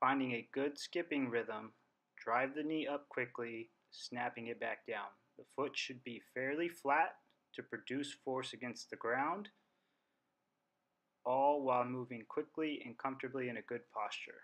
Finding a good skipping rhythm, drive the knee up quickly, snapping it back down. The foot should be fairly flat to produce force against the ground, all while moving quickly and comfortably in a good posture.